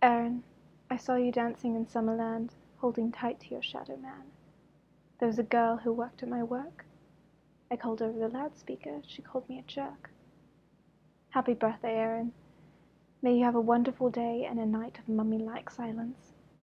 Aaron, I saw you dancing in Summerland, holding tight to your shadow man. There was a girl who worked at my work. I called over the loudspeaker. She called me a jerk. Happy birthday, Aaron. May you have a wonderful day and a night of mummy like silence.